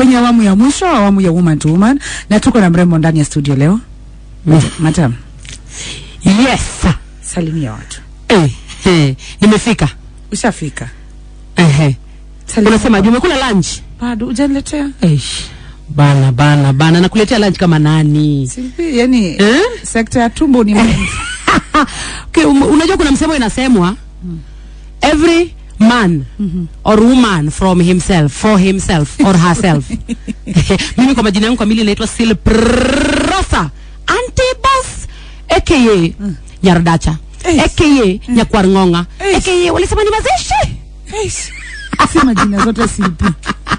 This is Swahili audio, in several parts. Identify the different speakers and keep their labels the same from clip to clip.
Speaker 1: kwenye awamu ya mwisho, awamu ya woman to woman, na tuko na mrembo ndani ya studio leo. Madam,
Speaker 2: Yes.
Speaker 1: salimia watu.
Speaker 2: Eh, eh, nimefika.
Speaker 1: Ushafika? eh,
Speaker 2: Unasema je, umekula lunch?
Speaker 1: bado hujaniletea?
Speaker 2: eh Bana bana bana nakuletea lunch kama nani?
Speaker 1: Simpi, yani
Speaker 2: Eh?
Speaker 1: sekta ya tumbo ni.
Speaker 2: Okay, um, unajua kuna msemo inasemwa every man mm-hmm. or woman from himself for himself or herself. Mimi kwa majina yangu kamili naitwa Silprosa Antibas aka mm.
Speaker 1: nyardacha
Speaker 2: aka Nyakwarngonga
Speaker 1: Eh.
Speaker 2: aka walisema ni mazishi.
Speaker 1: Eish, Si majina zote Silvi.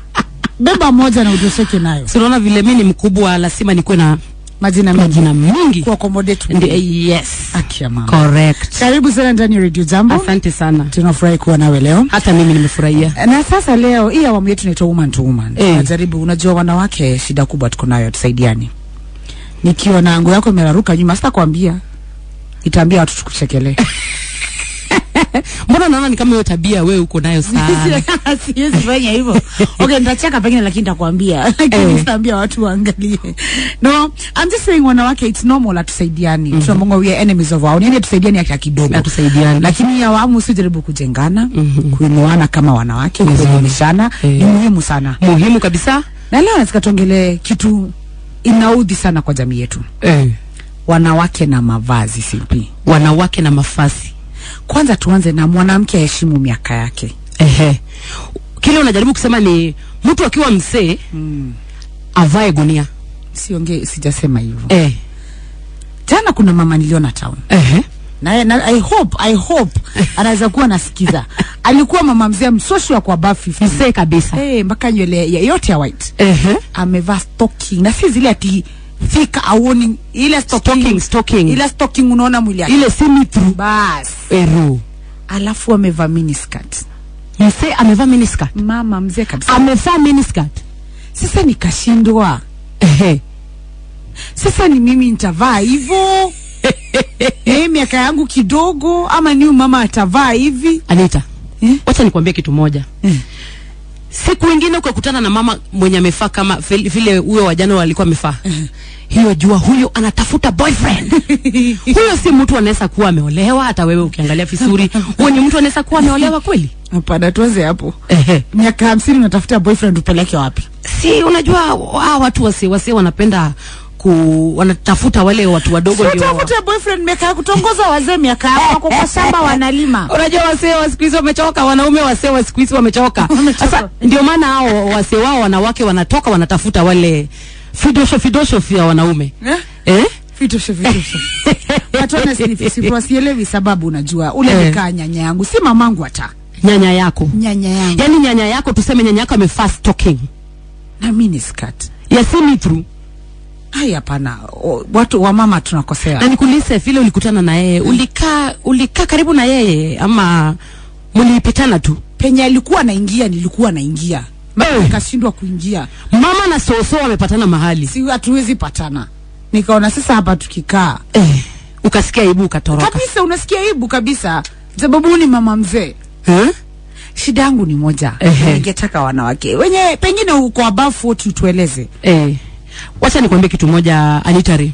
Speaker 1: Beba moja na utosheke nayo.
Speaker 2: Si unaona vile mimi ni mkubwa lazima nikuwe na
Speaker 1: Majina mengi
Speaker 2: majina mingi.
Speaker 1: ku accommodate
Speaker 2: Ndi,
Speaker 1: mwili.
Speaker 2: yes.
Speaker 1: Akia mama.
Speaker 2: Correct.
Speaker 1: Karibu sana ndani ya Radio Jambo.
Speaker 2: Asante sana.
Speaker 1: Tunafurahi kuwa nawe leo.
Speaker 2: Hata mimi nimefurahia.
Speaker 1: na sasa leo hii awamu yetu inaitwa woman to woman
Speaker 2: Eh.
Speaker 1: najaribu unajua wanawake shida kubwa tuko nayo tusaidiani nikiwa na angu yako imeraruka nyuma sitakwambia itaambia watu tukuchekelee
Speaker 2: Mbona naona ni kama hiyo tabia wewe uko nayo sana.
Speaker 1: siwezi fanya hivyo okay nitacheka pengine lakini nitakwambia lakini
Speaker 2: Eh.
Speaker 1: nitaambia watu waangalie no i'm just saying wanawake it's normal atusaidiani mm -hmm. tunamonga we are enemies of our yani atusaidiani hata kidogo
Speaker 2: Atusaidiani.
Speaker 1: lakini ya awamu si jaribu kujengana mm -hmm. kuinuana kama wanawake kuelimishana
Speaker 2: Eh.
Speaker 1: ni muhimu sana
Speaker 2: Muhimu kabisa.
Speaker 1: na leo nataka tuongelee kitu inaudhi sana kwa jamii yetu
Speaker 2: Eh.
Speaker 1: wanawake na mavazi simpi.
Speaker 2: Wanawake na mafasi.
Speaker 1: Kwanza tuanze na mwanamke aheshimu miaka yake
Speaker 2: Ehe. Kile unajaribu kusema ni mtu akiwa mzee
Speaker 1: mm.
Speaker 2: avae gunia.
Speaker 1: siongee sijasema hivyo
Speaker 2: Eh.
Speaker 1: jana kuna mama niliona town
Speaker 2: Ehe.
Speaker 1: na, na I hope, I hope anaweza kuwa nasikiza alikuwa mama mzee msoshi wa kwa bafi 50
Speaker 2: Mzee kabisa.
Speaker 1: hey, mpaka nywele yote ya white
Speaker 2: Ehe.
Speaker 1: amevaa stocking na si zile ati thika auoni ile stocking,
Speaker 2: Stocking, stocking.
Speaker 1: ile stocking unaona mwili yake
Speaker 2: Ile semi through.
Speaker 1: bas
Speaker 2: Eru.
Speaker 1: alafu amevaa miniskirt
Speaker 2: say amevaa miniskirt.
Speaker 1: mama mzee kabisa
Speaker 2: Amevaa miniskirt.
Speaker 1: sasa nikashindwa
Speaker 2: Ehe.
Speaker 1: sasa ni mimi nitavaa hivyo eh, miaka yangu kidogo ama ni mama atavaa hivi
Speaker 2: Anita.
Speaker 1: Eh?
Speaker 2: Wacha nikwambie kitu moja.
Speaker 1: Eh.
Speaker 2: Siku ingine ukakutana na mama mwenye amefaa kama vile- huyo wajana walikuwa amefaa. Hiyo jua huyo anatafuta boyfriend. huyo si mtu anaweza kuwa ameolewa hata wewe ukiangalia vizuri. Huyo ni mtu anaweza kuwa ameolewa kweli?
Speaker 1: hapana tuanze hapo miaka hamsini unatafuta boyfriend upeleke wapi
Speaker 2: Si unajua watu wasi wasi wanapenda ku wanatafuta wale watu wadogo ndio.
Speaker 1: utafute boyfriend miaka kutongoza wazee miaka yako kwa shamba wanalima
Speaker 2: Unajua wasee wa siku hizi wamechoka, wanaume wasee wa siku hizi wamechoka. Sasa ndio maana hao wasee wao wanawake wanatoka wanatafuta wale fidosho fidosho vya wanaume.
Speaker 1: Eh?
Speaker 2: Eh?
Speaker 1: but honestly sipo sielewi sababu unajua ule
Speaker 2: Eh.
Speaker 1: nikaa nyanya yangu si mamangu hata
Speaker 2: Nyanya yako.
Speaker 1: nyanya yangu
Speaker 2: yani nyanya yako tuseme nyanya yako amefaa stocking.
Speaker 1: na mini skirt
Speaker 2: Ya me through.
Speaker 1: Hai hapana. Watu wa mama tunakosea.
Speaker 2: Na nikuulize vile ulikutana na yeye, ulikaa ulikaa karibu na yeye ama mlipitana tu?
Speaker 1: penye alikuwa anaingia nilikuwa naingia.
Speaker 2: Hey.
Speaker 1: nikashindwa kuingia.
Speaker 2: Mama na Soso wamepatana mahali.
Speaker 1: si hatuwezi patana. Nikaona sasa hapa tukikaa.
Speaker 2: Eh, ukasikia aibu ukatoroka.
Speaker 1: kabisa unasikia aibu kabisa. Sababu ni mama mzee.
Speaker 2: Eh?
Speaker 1: shida yangu ni moja. Ningetaka wanawake. Wenye pengine uko above 40 tueleze.
Speaker 2: Eh, wacha nikwambie kitu moja Anitari.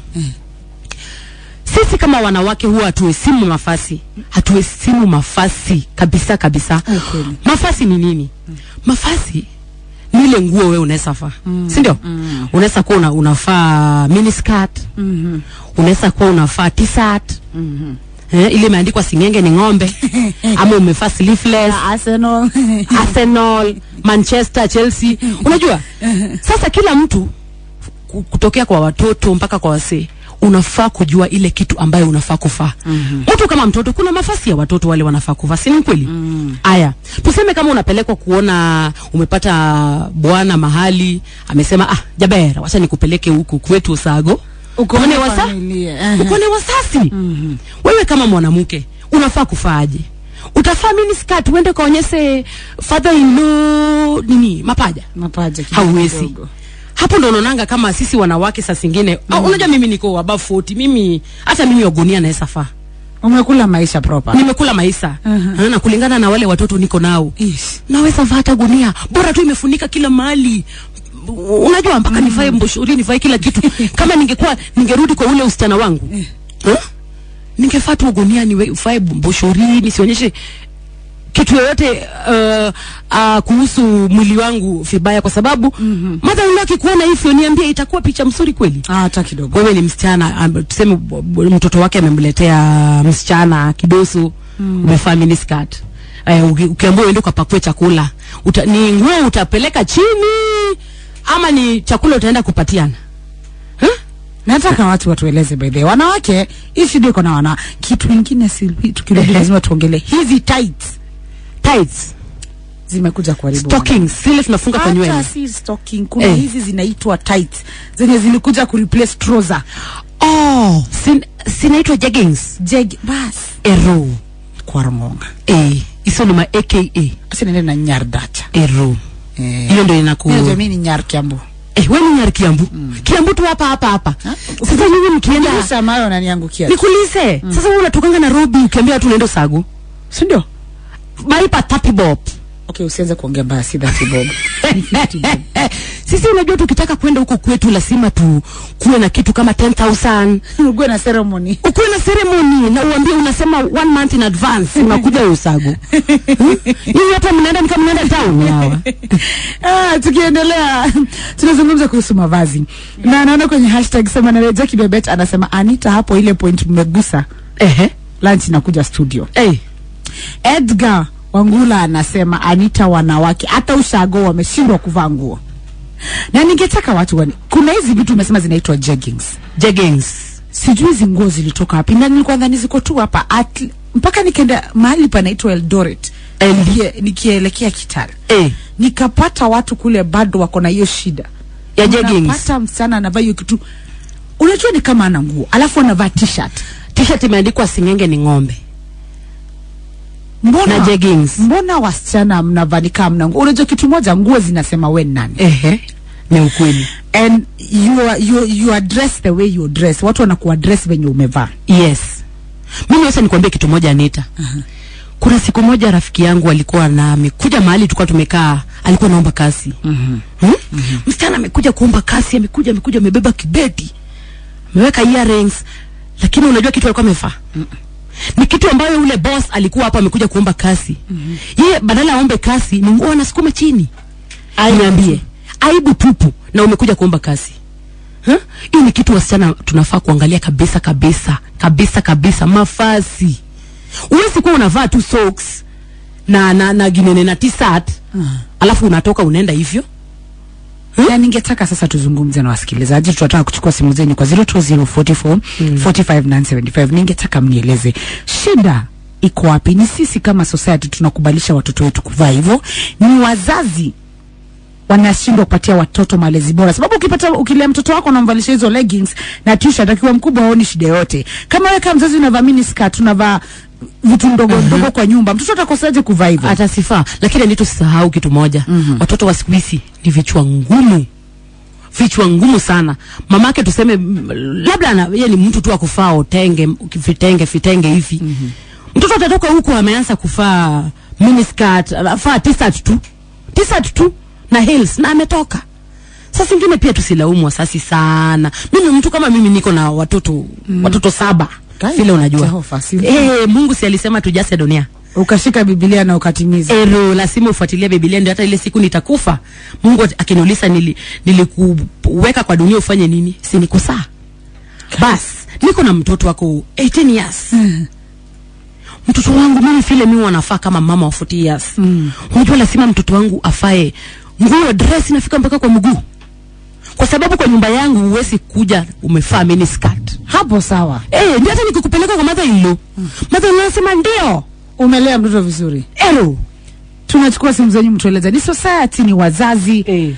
Speaker 2: Sisi kama wanawake huwa hatuheshimu mafasi, hatuheshimu mafasi kabisa kabisa.
Speaker 1: Okay.
Speaker 2: Mafasi ni nini? Mafasi ni ile nguo wewe unaweza vaa, si ndio? Mm. Unaweza kuwa una, unafaa mini skirt, Mm -hmm. unaweza kuwa unafaa t-shirt Mm -hmm. eh, ile imeandikwa singenge ni ng'ombe ama umefaa sleeveless
Speaker 1: Arsenal
Speaker 2: Arsenal, Manchester, Chelsea. Unajua? Sasa kila mtu kutokea kwa watoto mpaka kwa wasee unafaa kujua ile kitu ambayo unafaa kufaa. Mtu kama mtoto kuna mafasi ya watoto wale wanafaa kuvaa, si ni kweli? Aya. Tuseme kama unapelekwa kuona umepata bwana mahali amesema ah, Jabera, wacha nikupeleke huku kwetu Usago.
Speaker 1: ukone
Speaker 2: wasa? ukone wasasi. mm -hmm. Wewe kama mwanamke unafaa kufaaje? Utafaa mini skirt uende kaonyeshe father in law nini mapaja?
Speaker 1: mapaja
Speaker 2: Hauwezi. Hapo ndo unaonanga kama sisi wanawake saa zingine mm. unajua mimi niko above 40 mimi hata mimi wagonia naweza faa
Speaker 1: umekula maisha proper
Speaker 2: nimekula maisha uh-huh. na kulingana na wale watoto niko nao
Speaker 1: Ish.
Speaker 2: naweza vaa hata gunia bora tu imefunika kila mahali unajua mpaka mm. nivae mboshori nivae kila kitu kama ningekuwa ningerudi kwa ule usichana wangu eh. huh? ningefaa tu gunia nivae mboshori nisionyeshe kitu yoyote uh, uh, kuhusu mwili wangu vibaya kwa sababu mm-hmm. madha akikuona hivyo niambie itakuwa picha mzuri kweli
Speaker 1: Ah, hata kidogo
Speaker 2: wewe ni msichana um, tuseme mtoto wake amemletea msichana kidosu mm. umefaa miniskirt uh, ukiambia uende ukapakue chakula Uta, ni nguo utapeleka chini ama ni chakula utaenda kupatiana huh?
Speaker 1: nataka watu watueleze by the way. wanawake hii shida iko na wana kitu ingine si tukirudi lazima tuongelee hizi tights
Speaker 2: tights
Speaker 1: zimekuja kuharibu
Speaker 2: stockings. zile tunafunga kwa nywele.
Speaker 1: si stocking kuna
Speaker 2: Eh.
Speaker 1: hizi zinaitwa tights zenye zilikuja ku replace trouser.
Speaker 2: Oh sin, sinaitwa jeggings.
Speaker 1: Jeg bas.
Speaker 2: Ero
Speaker 1: kwarongonga
Speaker 2: eh hizo ni ma aka
Speaker 1: asi nende na nyardacha
Speaker 2: ero
Speaker 1: eh.
Speaker 2: Hiyo ndio inaku
Speaker 1: Mimi jamii ni nyar kiambu.
Speaker 2: Eh wewe ni nyar kiambu? Kiambu tu hapa hapa hapa. Sasa nyinyi mkienda
Speaker 1: Sasa mayo unaniangukia.
Speaker 2: Nikuulize. Mm. sasa wewe unatokanga Nairobi ukiambia watu unaenda Sagu
Speaker 1: si ndio
Speaker 2: malipa 30 bob.
Speaker 1: Okay usianze kuongea mbaya si that bob. Ni 50 bob.
Speaker 2: Sisi unajua tukitaka kwenda huko kwetu lazima tu kuwe na kitu kama 10000
Speaker 1: Ukuwe na ceremony.
Speaker 2: Ukuwe na ceremony na uambie unasema one month in advance unakuja Usagu. Hmm? Nyinyi hata mnaenda ni kama mnaenda town hawa
Speaker 1: ah, tukiendelea tunazungumza kuhusu mavazi. Na naona kwenye hashtag sema na Jackie Bebet anasema Anita hapo ile point mmegusa.
Speaker 2: Ehe.
Speaker 1: Lunch inakuja studio.
Speaker 2: Eh
Speaker 1: Edgar Wangula anasema Anita wanawake hata ushago wameshindwa kuvaa nguo. Na ningetaka watu wani, kuna hizi vitu umesema zinaitwa jeggings.
Speaker 2: Jeggings.
Speaker 1: Sijui hizi nguo zilitoka wapi na nilikuwa dhani ziko tu hapa At- mpaka nikaenda mahali panaitwa Eldoret.
Speaker 2: Ndiye
Speaker 1: Nikie- nikielekea Kitale.
Speaker 2: Eh.
Speaker 1: Nikapata watu kule bado wako na hiyo shida.
Speaker 2: Ya jeggings.
Speaker 1: Unapata msichana anavaa hiyo kitu unajua ni kama ana nguo alafu anavaa t-shirt.
Speaker 2: T-shirt imeandikwa singenge ni ng'ombe
Speaker 1: mbona
Speaker 2: Na jeggings.
Speaker 1: mbona wasichana mnavaa ni mna nguo unajua kitu moja nguo zinasema we ni nani
Speaker 2: ehe ni ukweli
Speaker 1: and you are, you, you are dressed the way you dress watu wanakuwa dress venye umevaa
Speaker 2: yes mimi sasa nikwambie kitu moja Anita uh-huh. kuna siku moja rafiki yangu alikuwa na amekuja mahali tulikuwa tumekaa alikuwa naomba kasi mm-hmm. hmm? mm-hmm. msichana amekuja kuomba kasi amekuja amekuja amebeba kibeti ameweka earrings lakini unajua kitu alikuwa amevaa ni kitu ambayo ule boss alikuwa hapa amekuja kuomba kasi. Mm-hmm. yeye badala aombe kasi ni nguo anasukuma chini. Niambie. Aibu tupu na umekuja kuomba kasi. Huh? hii ni kitu wasichana tunafaa kuangalia kabisa kabisa kabisa kabisa. Mafasi. Uwezi kuwa unavaa tu socks na na, na ginene na t-shirt. Alafu unatoka unaenda hivyo
Speaker 1: na ningetaka sasa tuzungumze na wasikilizaji tunataka kuchukua simu zenyu kwa 02044 45975 ningetaka mnieleze shida iko wapi? Ni sisi kama society tunakubalisha watoto wetu kuvaa hivyo? Ni wazazi wanashindwa kupatia watoto malezi bora. Sababu ukipata ukilea mtoto wako unamvalisha hizo leggings na t-shirt akiwa mkubwa haoni shida yote kama wewe kama mzazi unavaa mini skirt unavaa vitu ndogo ndogo kwa nyumba mtoto atakosaje kuvaa hivyo
Speaker 2: hata sifaa. Lakini ni tusisahau kitu moja. Mm-hmm. watoto wa siku hizi ni vichwa ngumu. Vichwa ngumu sana. Mamake tuseme mm, labda ana, yeye ni mtu tu akufaa otenge vitenge vitenge hivi. Mm-hmm. mtoto atatoka huko ameanza kufaa miniskirt afaa t-shirt tu. T-shirt tu na Hills na ametoka. Sasa ingine pia tusilaumu wasasi sana. Mimi mtu kama mimi niko na watoto mm. watoto saba. Vile unajua. Eh mungu si alisema tujase dunia.
Speaker 1: Ukashika biblia na ukatimiza.
Speaker 2: Ero lazima ufuatilie Biblia, ndio hata ile siku nitakufa mungu akiniuliza nili, nilikuweka kwa dunia ufanye nini? Si nikusaa bas niko na mtoto wako 18 years. Mm. mtoto wangu mimi vile mimi wanafaa kama mama wa 40 years. Mm. unajua lazima mtoto wangu afae nguo dress inafika mpaka kwa mguu. Kwa sababu kwa nyumba yangu huwezi kuja umefaa mini skirt.
Speaker 1: Hapo sawa.
Speaker 2: Eh ndio hata nikikupeleka kwa mother in law. Mother in law anasema ndio.
Speaker 1: Umelea mtoto vizuri.
Speaker 2: Ero
Speaker 1: tunachukua simu zenyu mtueleze ni society ni wazazi.
Speaker 2: Eh.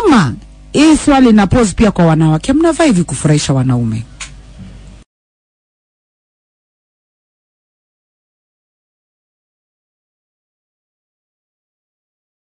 Speaker 1: ama hii swali na pose pia kwa wanawake. Mnavaa hivi kufurahisha wanaume